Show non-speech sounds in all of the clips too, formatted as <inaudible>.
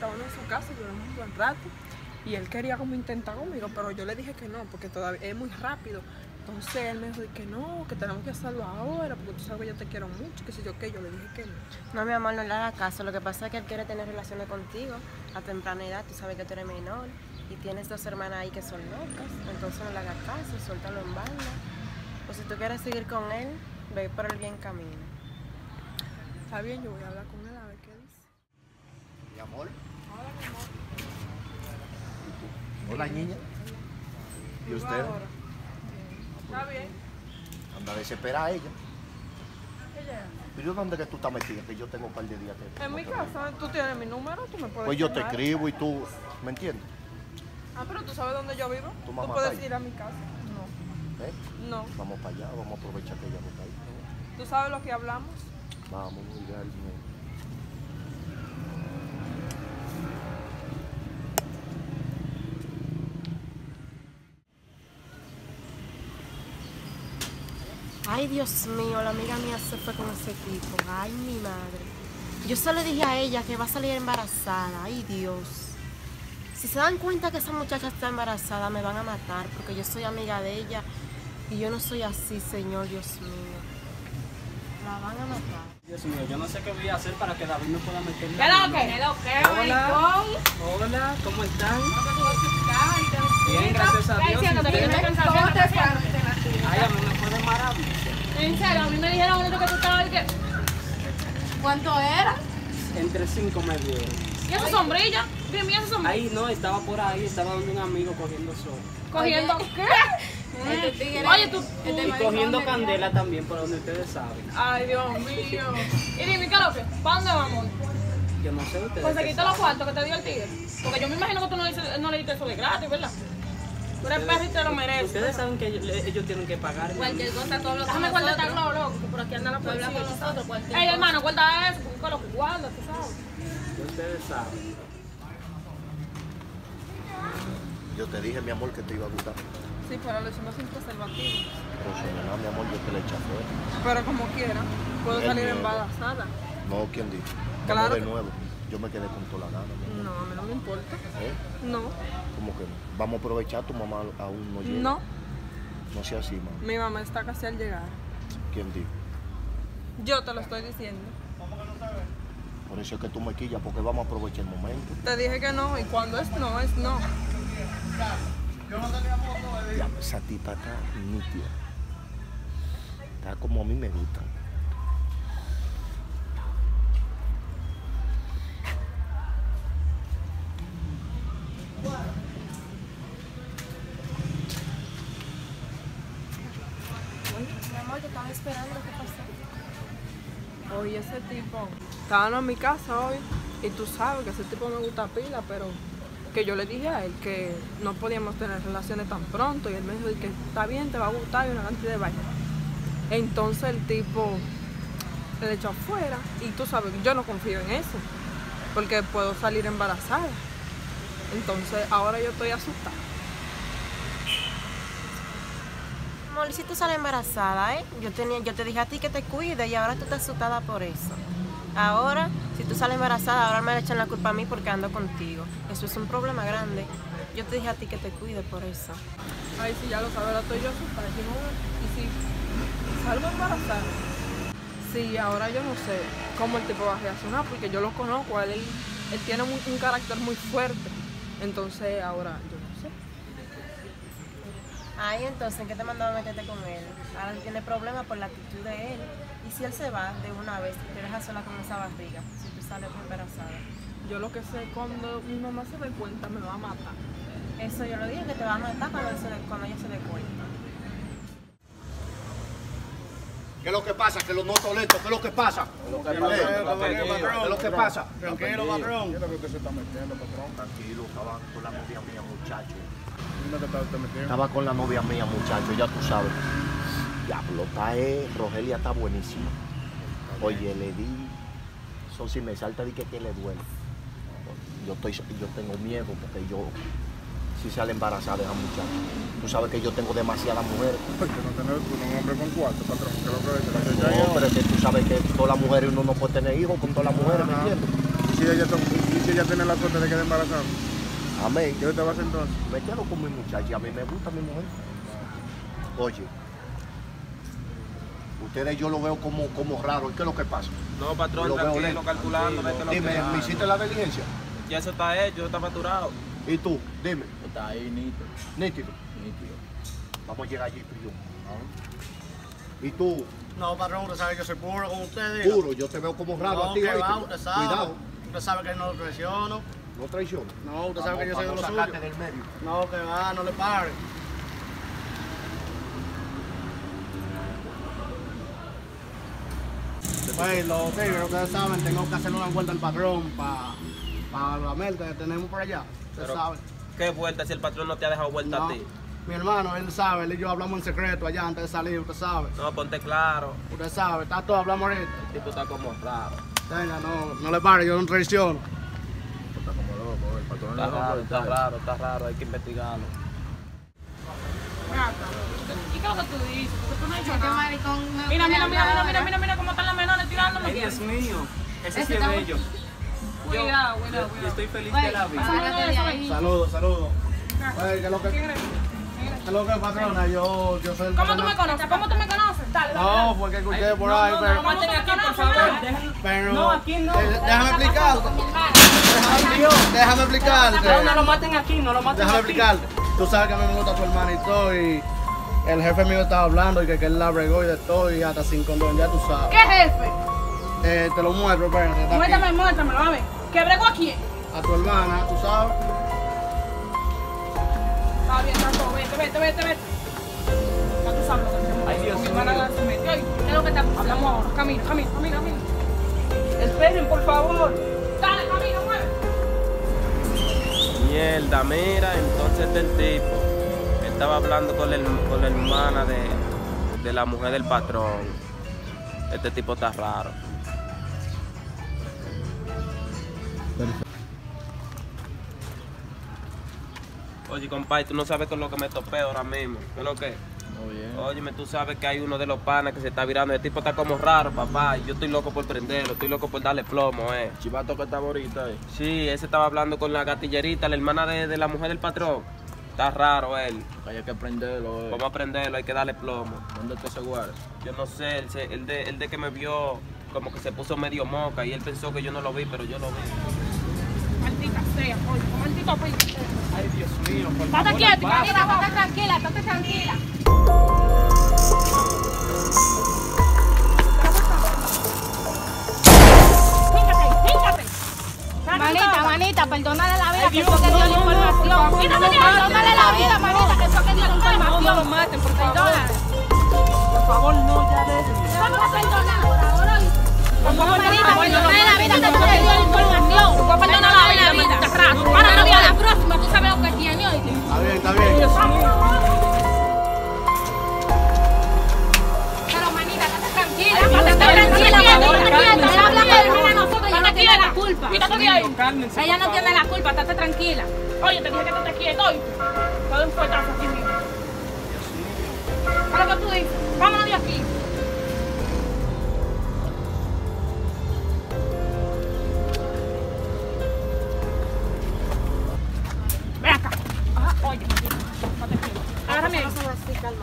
estábamos en su casa, duramos un buen rato. Y él quería como intentar conmigo, pero yo le dije que no, porque todavía es muy rápido. Entonces él me dijo que no, que tenemos que hacerlo ahora, porque tú sabes que yo te quiero mucho, que si yo qué, yo le dije que no. No, mi amor, no le hagas caso. Lo que pasa es que él quiere tener relaciones contigo a temprana edad. Tú sabes que tú eres menor y tienes dos hermanas ahí que son locas. Entonces no le hagas caso, suéltalo en banda. O si tú quieres seguir con él, ve por el bien camino. Está bien, yo voy a hablar con él a ver qué dice. Mi amor. Hola, niña. ¿Y usted? Está bien. Anda desesperada ella. Ella. ¿Pero dónde que tú estás metida? Que yo tengo un par de días que En no mi casa, tú tienes mi número, tú me puedes Pues yo te escribo y tú, ¿me entiendes? Ah, pero tú sabes dónde yo vivo. ¿Tu Tú puedes ir a mi casa. ¿Eh? No, no. Vamos para allá, vamos a aprovechar que ella no está ahí. ¿Tú sabes lo que hablamos? Vamos, idealmente. Ay, Dios mío, la amiga mía se fue con ese tipo. Ay, mi madre. Yo solo le dije a ella que va a salir embarazada. Ay, Dios. Si se dan cuenta que esa muchacha está embarazada, me van a matar porque yo soy amiga de ella y yo no soy así, Señor Dios mío. La van a matar. Dios mío, yo no sé qué voy a hacer para que David me pueda meter en ¿Qué lo que? mano. ¿Qué lo que, Hola. ¿cómo están? Bien, gracias a Dios. ¿Y Diciéndote que yo me ustedes? cansaba de hacer Ay, a mí me fue de maravilla. En serio, a mí me dijeron ahorita que tú estabas que... ¿Cuánto era? Entre cinco me dieron. ¿Y esa sombrilla? Bien, ¿y esa sombrilla? Ahí no, estaba por ahí, estaba donde un amigo cogiendo sol. ¿Cogiendo qué? <laughs> Este Oye, tú... Y cogiendo candela también, por donde ustedes saben. Ay, Dios mío. Y dime, ¿qué es lo que? ¿Para dónde vamos? Yo no sé ustedes. ¿Conseguiste qué los saben. cuartos que te dio el tigre? Porque yo me imagino que tú no, dices- no le diste eso de gratis, ¿verdad? Tú eres perro y te lo mereces. Ustedes saben que ellos, ellos tienen que pagar. Cualquier cosa tú hablas con Déjame guardar globo, loco, que por aquí anda la hablas policía. con nosotros, Ey, hermano, guarda eso, porque con lo que guarda, tú sabes. Ustedes saben. Yo te dije, mi amor, que te iba a gustar. Sí, pero lo hicimos sin preservativo. Pero si no, mi amor, yo te la eché. Pero como quiera, puedo El salir miedo. embarazada. No, ¿quién dijo? Claro Vamos de que- nuevo. Yo me quedé con toda la gana. No, a mí no me importa. ¿Eh? No, ¿Cómo que no? Vamos a aprovechar, tu mamá aún no llega. no. No sea así, mamá. Mi mamá está casi al llegar. ¿Quién dijo? Yo te lo estoy diciendo. Por eso es que tú me quillas, porque vamos a aprovechar el momento. Te dije que no, y cuando es no, es no. Ya, esa tipa está nítida. Está como a mí me gusta. Estaban en mi casa hoy y tú sabes que ese tipo me gusta pila, pero que yo le dije a él que no podíamos tener relaciones tan pronto y él me dijo que está bien, te va a gustar y una cantidad de vaina. Entonces el tipo le echó afuera y tú sabes, yo no confío en eso porque puedo salir embarazada. Entonces ahora yo estoy asustada. Amor, ¿y si tú sales embarazada, ¿eh? Yo, tenía, yo te dije a ti que te cuide y ahora tú estás asustada por eso. Ahora, si tú sales embarazada, ahora me le echan la culpa a mí porque ando contigo. Eso es un problema grande. Yo te dije a ti que te cuide por eso. Ay, si ya lo sabes, ahora estoy yo asustada. Dije, "No, Y si salgo embarazada, sí, ahora yo no sé cómo el tipo va a reaccionar, porque yo lo conozco, él, tiene muy- un carácter muy fuerte. Entonces, ahora yo no sé. Ay, entonces, ¿en qué te mandaba a meterte con él? Ahora tú tienes problemas por la actitud de él. Y si él se va de una vez, te deja sola con esa barriga, si tú sales embarazada. Yo lo que sé, cuando mi mamá se dé cuenta, me va a matar. Eso yo lo dije, que te va a matar cuando, se ella se dé cuenta. ¿Qué es lo que pasa? Que lo noto lento. ¿Qué es lo que pasa? ¿Qué es lo que pasa? ¿Qué es lo que pasa? Tranquilo, patrón. ¿Qué es lo que usted se está metiendo, patrón? Tranquilo, estaba con la novia mía, muchacho. Dime que está usted metiendo. Estaba con la novia mía, muchacho, ya tú sabes. Diablo, está eh, Rogelia está buenísima. Oye, le di. Eso si me salta, di que, que le duele. Yo, estoy, yo tengo miedo porque yo, si sale embarazada esa muchacha. Tú sabes que yo tengo demasiadas mujeres. Porque no tener un hombre con cuarto, patrón. No, pero es que tú sabes que todas las mujeres uno no puede tener hijos con todas las mujeres, ¿me entiendes? si ella, to- y si ella tiene la suerte de quedar embarazada? Amén. ¿Qué te va a hacer entonces? Me quedo con mi muchacha y a mí me gusta mi mujer. Oye, ustedes yo lo veo como, como raro. ¿Qué es lo que pasa? No, patrón, Lo veo tranquilo, lento. calculando, vete lo que Dime. ¿me hiciste la diligencia? Ya eso está hecho, está facturado. ¿Y tú? Dime. Está ahí, nítido, Nítido. nítido. Vamos a llegar allí, tú y. ¿Y tú? No, patrón, usted sabe que yo soy puro con ustedes. Puro, yo te veo como raro No, a ti, que va, usted sabe. Cuidado, Usted sabe que no lo traiciono. no traiciones. No, usted sabe que yo soy de los suyos. del medio. No, que va, no le pare. Pues los tigres, ustedes saben, tengo que hacerle una vuelta al patrón para la merca que tenemos por allá. Usted Pero- sabe. ¿Qué vuelta si el patrón no te ha dejado vuelta No, a ti? mi hermano, él sabe, él y yo hablamos en secreto allá antes de salir, usted sabe. No, ponte claro. Usted sabe, está todo, hablamos ahorita. El tipo está como raro. Venga, no, no le pare, yo no traiciono. Está como loco, el patrón raro, está raro, está raro, hay que investigarlo. ¿Y qué es lo que tú dices? Porque tú no has hecho Este nada. maricón me Mira, mira, mira, mira, mira, mira, mira cómo están las menores tirándome. Ay, Dios mío. Ese sí es bello. Cuidado, cuidado, cuidado. estoy feliz de la vida. Saludos, saludos. Oye, ¿qué es lo que, ¿Quién qué es lo que patrona? Yo, yo soy el ¿Cómo tú me conoces? ¿Cómo tú me conoces? Dale, No, dale. fue que escuché por No, ahí, no, no, pero... no maten aquí, por favor. Pero No, aquí no. eh, déjame explicarte. Mi hermana. Déjame, déjame explicarte. No, no lo maten aquí, no lo maten Déjame aquí. explicarte. Tú sabes que a mí me gusta tu hermanito y el jefe mío estaba hablando y que, que él la bregó y de todo y hasta sin condón, ya tú sabes. ¿Qué jefe? Eh, te lo muestro, espérate. está aquí. Muéstrame, muéstramelo, a ver. ¿Qué brego a quién? A tu hermana, tú sabes. Está bien, Tato, vete, vete, vete, vete. Ya tú sabes lo que hacemos. Ay, Dios mi mío. hermana se metió ¿qué es lo que está pasando? Hablamos ahora. Camina, camina, camina, camina. Esperen, por favor. Mierda, mira, entonces este el tipo. Estaba hablando con herm- con la hermana de, de la mujer del patrón. Este tipo está raro. Oye, compadre, tú no sabes con lo que me topé ahora mismo. ¿Qué lo que? Óyeme, tú sabes que hay uno de los panas que se está virando. El tipo está como raro, papá. y Yo estoy loco por prenderlo, estoy loco por darle plomo, eh. Chivato que está ahorita ahí. Sí, ese estaba hablando con la gatillerita, la hermana de, de la mujer del patrón. Está raro él. Hay que prenderlo. eh. Vamos a prenderlo, hay que darle plomo. ¿Dónde te se guarda? Yo no sé, él, se- él de, él de que me vio como que se puso medio moca y él pensó que yo no lo vi, pero yo lo vi. Maldita sea, oye, maldito. Ay, Dios mío, por Estate favor. quieta, estate tranquila, estate tranquila. Manita, manita, perdónale la vida Ay, que fue que dio no, la no, no, información. por favor, no, no, Perdónale la vida, manita, que fue que dio la información. No lo maten, por favor. Perdona. Por favor, no, ya dejen. Vamos a perdonar por ahora. No, manita, perdónale la vida que fue que dio la información. La maldita. Para la vida, la próxima, tú sabes lo que tiene, oíste. Está bien, está bien. Pero manita, estate tranquila, tranquila, no la culpa. Quítate de ahí. Cálmense, Ella no tiene la culpa, estate tranquila. Oye, te dije que te estés quieto, oye. Te doy un fuetazo aquí mismo. ¿Qué es lo que tú dices? Vámonos de aquí. Ahí.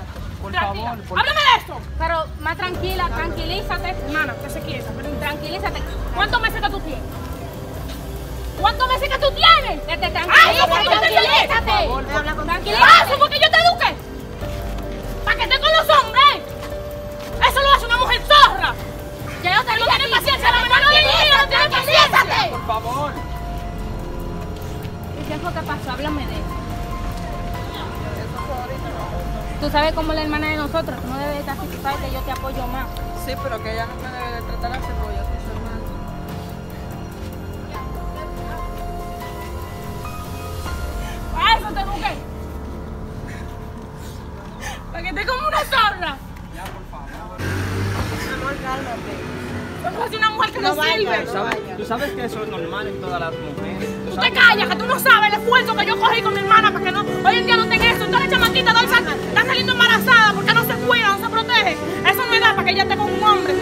Por Tranquila. favor, por Háblame de esto. Pero más tranquila, tranquilízate. Hermana, que se quieta. Tranquilízate. ¿Cuántos meses que tú tienes? ¿Cuántos meses que tú tienes? Que te ¡Ah, porque yo te eduqué! tranquilízate. ¡Ah, Tranquilízate. eso porque yo te eduqué! ¡Para que estés con los hombres! ¡Eso lo hace una mujer zorra! Ya yo te ¡No dije a tiene ti. paciencia! ¡La menor no tiene no tiene paciencia! por favor. ¿Y qué fue que pasó? Háblame de eso. Tú sabes cómo la hermana de nosotros, tú no debes estar así, tú sabes que yo te apoyo más. Sí, pero que ella no me debe de tratar a cebolla, así su hermano. ¡Para eso te eduqué! ¡Para que estés como una zorra! Amor, cálmate. Tú eres una mujer que no, No sirve. no ¿Sabes? Tú sabes que eso es normal en todas las mujeres. Tú Tú te callas, que tú no sabes el esfuerzo que yo cogí con mi hermana para que no, hoy en día no tenga eso. Entonces, chamaquita, no embarazada porque no se cuida, no se protege. Eso no es edad para que ella esté con un hombre.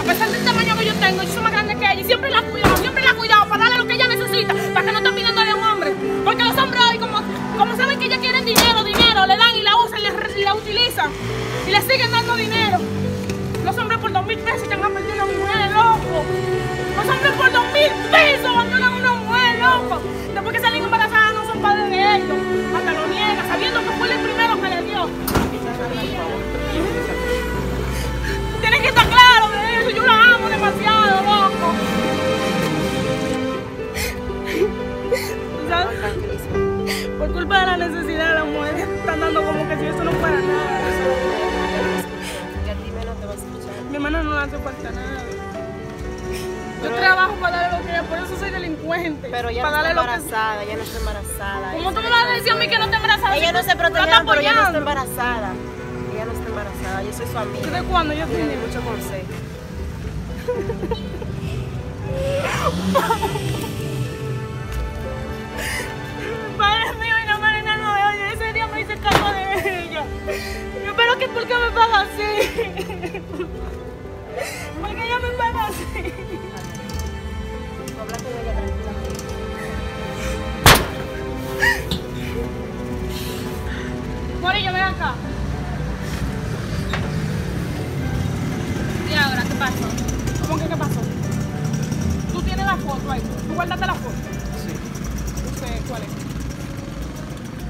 A pesar del tamaño que yo tengo, yo soy más grande que ella y siempre la he cuidado, siempre la he cuidado para darle lo que ella necesita, para que no esté pidiéndole a un hombre. Porque los hombres hoy, como, como saben que ella quieren dinero, dinero, le dan y la usan y la, utilizan y le siguen dando dinero. Los hombres por dos mil pesos están a perder una mujer, loco. Los hombres por dos mil pesos De la necesidad de la mujer, están dando como que si eso no fuera nada. Y a ti menos te va a escuchar. Mi hermana no le hace falta nada. Yo trabajo para darle lo que ella, por eso soy delincuente. Pero ella para no está lo que- embarazada, ella no está embarazada. ¿Cómo tú me vas a decir a mí que no está embarazada? Ella no se estás pero ella no está embarazada. Ella no está embarazada, yo soy su amiga. ¿Desde cuándo yo tiene mucho consejo. <laughs> Padre mío cargo de ella. Pero que ¿por qué me paga así? ¿Por qué ella me paga así? Morillo, ven acá. ¿Y ahora qué pasó? ¿Cómo que qué pasó? Tú tienes la foto ahí. ¿Tú guardaste la foto? Sí. ¿Usted cuál es?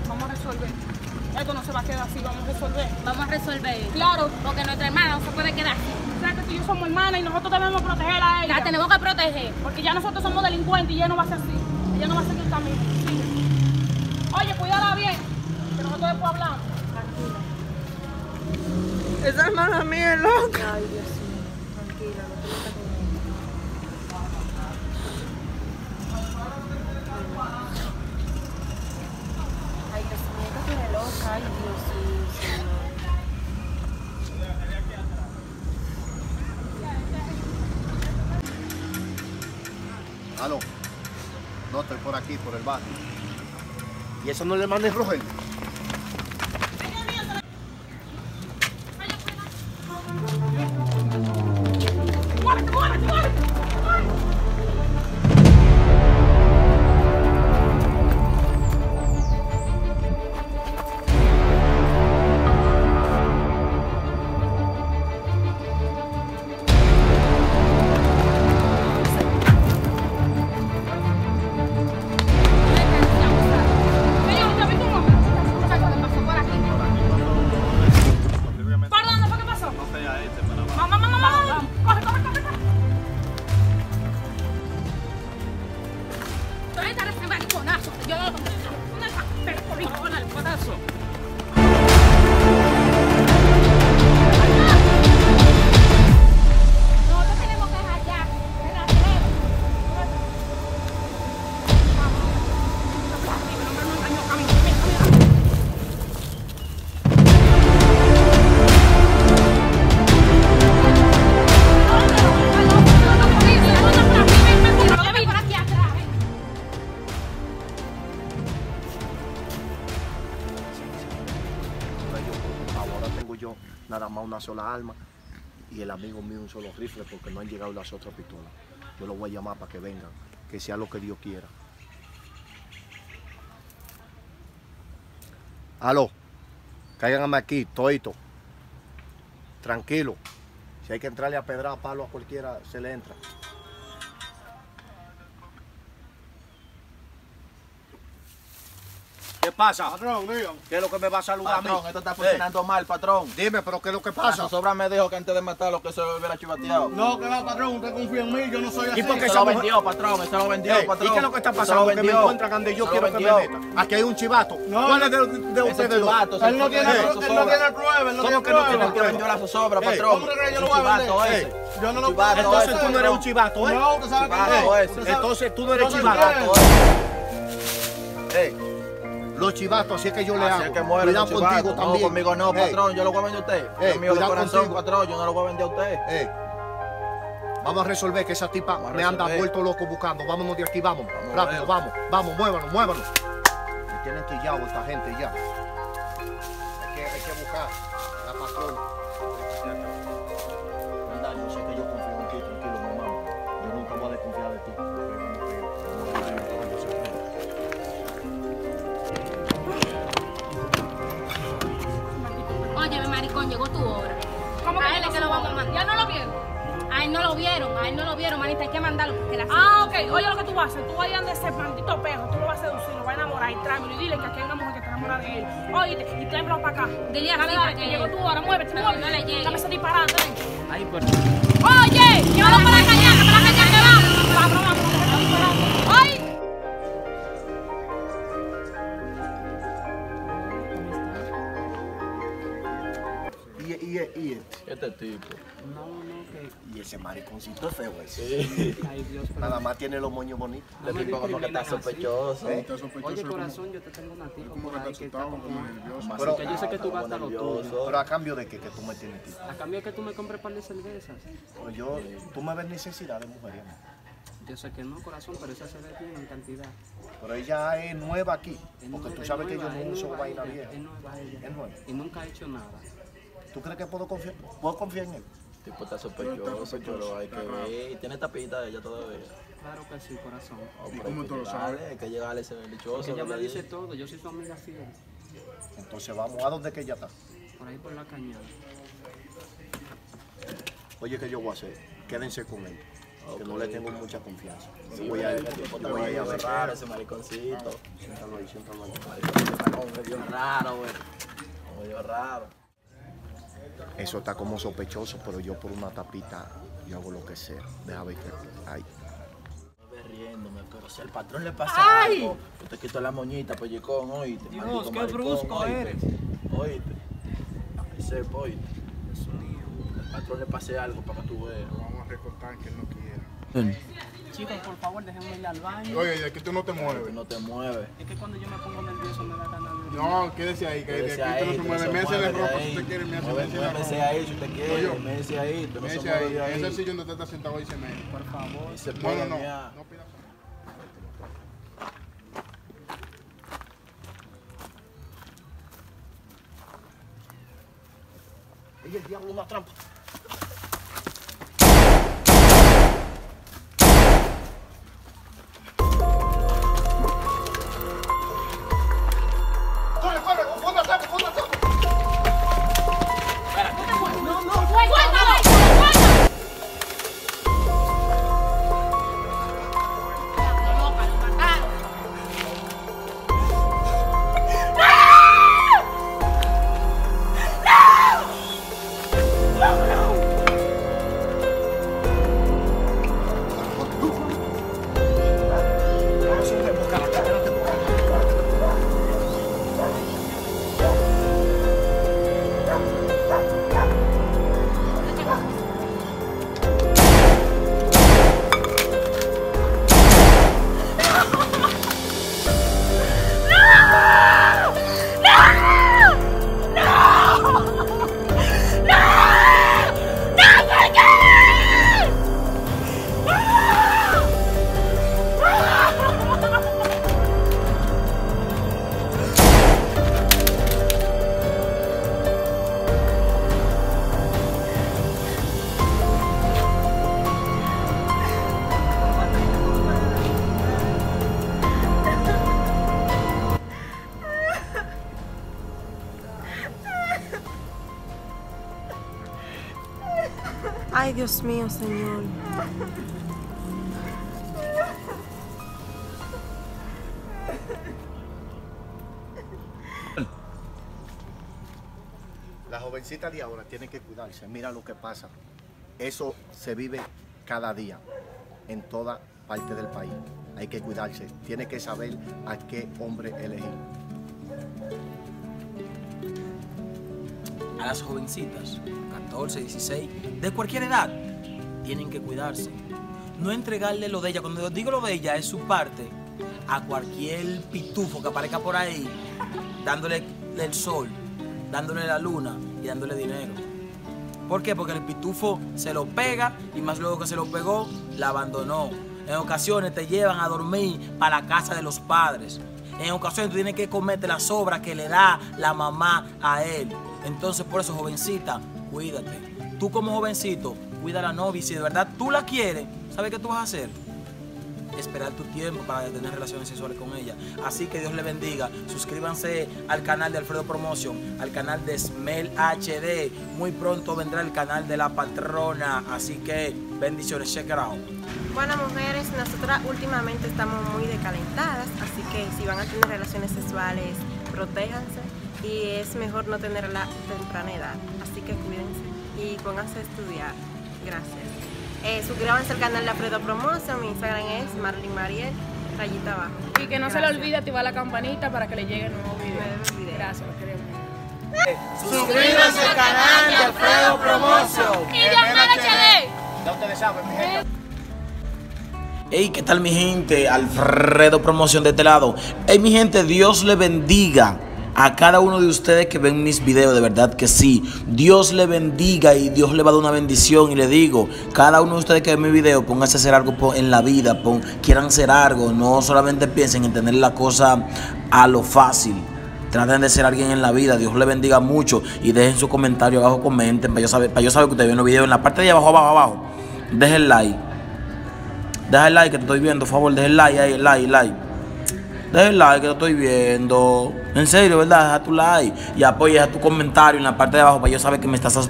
Vamos a resolver. Esto no se va a quedar así, vamos a resolver. Vamos a resolver. Claro. Porque nuestra hermana no se puede quedar así. O sea que tú y yo somos hermanas y nosotros debemos proteger a ella. La tenemos que proteger. Porque ya nosotros somos delincuentes y ella no va a ser así. Ella no va a seguir el camino. Sigue. Oye, cuídala bien. Que nosotros después hablamos. Esa hermana mía es loca. Ay, Dios mío, tranquila, no te metas con ella. Ay, Dios mío, que tú eres loca, ay, Dios mío, señor. No, estoy por aquí, por el barrio. ¿Y eso no le manda el Rogelio? Nada más una sola arma y el amigo mío un solo rifle porque no han llegado las otras pistolas. Yo lo voy a llamar para que vengan, que sea lo que Dios quiera. Aló, cáiganme aquí, toito. Tranquilo. Si hay que entrarle a pedra a palo a cualquiera, se le entra. ¿Qué pasa? Patrón, dígame. ¿Qué es lo que me va a saludar a mí? Patrón, esto está Eh, funcionando mal, patrón. Dime, pero ¿qué es lo que La pasa? zozobra me dijo que antes de matarlo que se lo hubiera chivateado. No, que va, patrón, usted confía en mí, yo no soy así. ¿Y por qué Se lo mujer- vendió, patrón, se lo vendió, patrón. ¿Y qué es lo que está pasando? Que me encuentran donde yo Se quiero que me vendió. meta. Aquí hay un chivato. No. ¿Cuál es de, de ustedes dos? chivato, Él no tiene, él no tiene prueba, él no ¿Cómo tiene que no tiene vendió la zozobra, patrón. ¿cómo crees? Yo lo voy a vender. no lo Chivato puedo Entonces tú no eres un chivato, ¿eh? No, usted sabe que no. Entonces tú no eres chivato. Los chivatos, así es que yo le Así hago. es que muere Cuidado contigo. No, también. conmigo no, Ey, patrón. Yo lo voy a vender a usted. Ey, de cuidado corazón, contigo. patrón. Yo no lo voy a vender a usted. ey. Vamos a resolver que esa tipa me anda vuelto loco buscando. Vámonos de aquí, vamos. Vamos Rápido, vamos. Vamos, muévanos, muévanos. Me tienen quillado esta gente ya. Hay que, hay que buscar la patrona. Manita, hay que mandarlo porque la Ah, ok. Oye lo que tú vas a hacer. Tú vayas de ese maldito perro. Tú lo vas a seducir, lo vas a enamorar y tráemelo y dile que aquí hay una mujer que está enamorada de él. Oíste, y tráemelo para acá. Dile Dale, así dale, para que llegó tú ahora. Muévete, muévete. no le llegue. Dame ese disparate. Ahí, pues. Oye, llévalo para la Y, y, y este. Este tipo. No, no, que. Y ese mariconcito es feo ese. Sí. Ay, Dios, pero- Nada más tiene los moños bonitos. No me tipo como que está sospechoso. ¿Eh? Está sospechoso. Oye, como- corazón, yo te tengo una tipa como que está como... como nervioso. Pero- Que yo sé que tú como gastas lo tuyo. Pero a cambio de que, que tú me tienes tipo. A cambio de que tú me compres par de cervezas. Pero yo, tú me ves necesidad de mujer. ¿no? Yo sé que no, corazón, pero esa se ve bien en cantidad. Pero ella es nueva aquí. Es Porque nueva, tú es sabes que yo no uso vaina vieja. Es nueva ella. Es nueva. Y nunca ha hecho nada. ¿Tú crees que puedo confiar, puedo confiar en él? Tipo está sospechoso, pero hay que ver. Y tiene tapita de ella todavía. Claro que sí, corazón. Oh, ¿Y cómo tú lo sabes? Hay que llegarle a ese dichoso. Porque ella me dice di. todo, yo soy su amiga fiel. Entonces vamos, ¿a dónde que ella está? Por ahí por la cañada. Oye, ¿qué yo voy a hacer? Quédense con él. Que no le tengo mucha confianza. Sí, voy a ir, voy a ir a ver. raro, ese mariconcito. Siéntalo ahí, siéntalo ahí. Mariconcito raro, güey. Medio raro. Eso está como sospechoso, pero yo por una tapita, yo hago lo que sea. Deja ver que hay. Riéndome, pero si al patrón le pasa algo, yo te quito la moñita, pellicón, oíste. Dios, maldito qué maricón, brusco oíste. eres. Oíste. Ay, sepa, oíste. Al patrón le pase algo para que tú veas. Lo vamos a recortar que él no quiera. Chicos, por favor, déjenme ir al baño. Oye, de aquí tú no te Que mueves. no te mueves. Es que cuando yo me pongo nervioso me da ganas. No, quédese ahí, que de Quédese aquí tú no se mueve. se Me hace de de ropa si usted quiere, me hace de ropa. ahí si usted quiere, Oye, médese ahí, tú no se mueve ahí, de ese es el ahí. sillón donde usted está sentado ahí se me. Por favor. No, no, no. No pida Ella el diablo una trampa. Señor. La jovencita de ahora tiene que cuidarse. Mira lo que pasa. Eso se vive cada día en toda parte del país. Hay que cuidarse. Tiene que saber a qué hombre elegir. a las jovencitas, 14, 16, de cualquier edad, tienen que cuidarse. No entregarle lo de ella. Cuando digo lo de ella, es su parte a cualquier pitufo que aparezca por ahí, dándole el sol, dándole la luna y dándole dinero. ¿Por qué? Porque el pitufo se lo pega y más luego que se lo pegó, la abandonó. En ocasiones te llevan a dormir para la casa de los padres. En ocasiones tú tienes que comerte la sobra que le da la mamá a él. Entonces, por eso, jovencita, cuídate. Tú como jovencito, cuida a la novia y si de verdad tú la quieres, ¿sabes qué tú vas a hacer? esperar tu tiempo para tener relaciones sexuales con ella. Así que Dios le bendiga. Suscríbanse al canal de Alfredo Promotion, al canal de Smell HD. Muy pronto vendrá el canal de la patrona. Así que bendiciones, check it out. Bueno, mujeres, nosotras últimamente estamos muy decalentadas, así que si van a tener relaciones sexuales, protéjanse y es mejor no tenerla temprana edad. Así que cuídense y pónganse a estudiar. Gracias. Eh, suscríbanse al canal de Alfredo Promotion, mi Instagram es Marlin Mariel, rayita abajo. Y que no se le olvide activar la campanita para que le llegue el nuevo video. Gracias, lo queremos. Suscríbanse al canal de Alfredo Promotion. Y Dios. Ya ustedes saben, mi gente. Hey, ¿qué tal mi gente? Alfredo Promoción de este lado. Hey, mi gente, Dios le bendiga a cada uno de ustedes que ven mis videos, de verdad que sí. Dios le bendiga y Dios le va a dar una bendición. Y le digo, cada uno de ustedes que ven mi video, pónganse a hacer algo en la vida, quieran hacer algo, no solamente piensen en tener la cosa a lo fácil. Traten de ser alguien en la vida. Dios le bendiga mucho. Y dejen su comentario abajo, comenten. Para yo saber, para yo saber que ustedes ven los videos. En la parte de abajo, abajo, abajo. Dejen like. Deja el like que te estoy viendo, por favor. Deja el like el like, like. Deja el like que te estoy viendo. En serio, ¿verdad? Deja tu like. Y apoya, tu comentario en la parte de abajo para yo saber que me estás,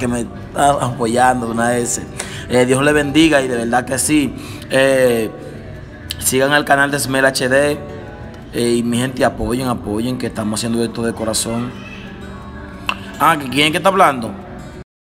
que me apoyando una vez. Eh, Dios le bendiga y de verdad que sí. Eh, sigan al canal de Smell HD. eh, y mi gente, apoyen, apoyen, que estamos haciendo esto de corazón. Ah, ¿que ¿quién que está hablando?